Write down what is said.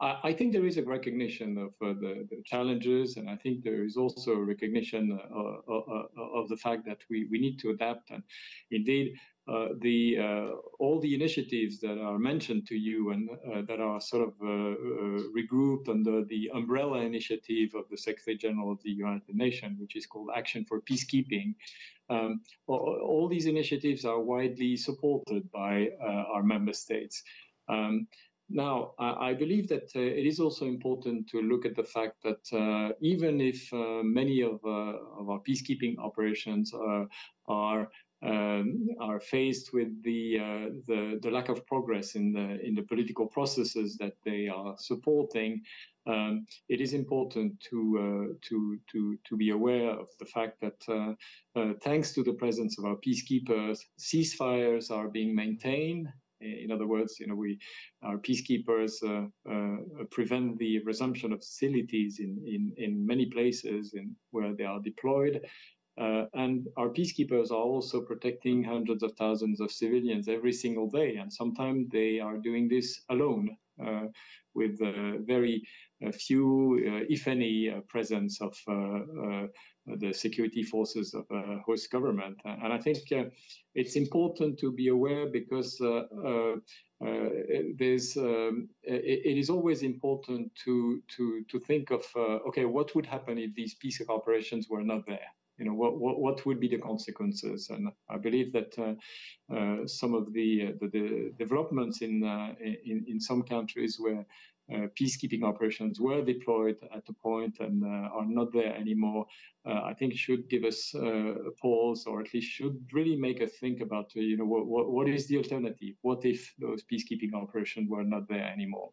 I, think there is a recognition of uh, the, the, challenges, and I think there is also a recognition uh, uh, of the fact that we, we need to adapt. And indeed, uh, the uh, all the initiatives that are mentioned to you and uh, that are sort of regrouped under the umbrella initiative of the Secretary General of the United Nations, which is called Action for Peacekeeping. Um, all, all, these initiatives are widely supported by our member states. Um, now, I believe that uh, it is also important to look at the fact that uh, even if uh, many of, of, our peacekeeping operations are um, are faced with the, uh, the, the lack of progress in the in the political processes that they are supporting, um, it is important to uh, to to to be aware of the fact that uh thanks to the presence of our peacekeepers, ceasefires are being maintained. In other words, you know, we our peacekeepers uh, uh, prevent the resumption of hostilities in in in many places in where they are deployed. Uh, and our peacekeepers are also protecting hundreds of thousands of civilians every single day. And sometimes they are doing this alone with uh, very uh, few, uh, if any, uh, presence of the security forces of a host government. And I think it's important to be aware because there's um, it, is always important to to to think of okay what would happen if these peace of operations were not there you know what, what what would be the consequences and i believe that uh, uh, some of the, uh, the, the developments in, uh, in in some countries where uh, peacekeeping operations were deployed at a point and uh, are not there anymore, I think should give us a pause, or at least should really make us think about, you know, what, what, what is the alternative? What if those peacekeeping operations were not there anymore?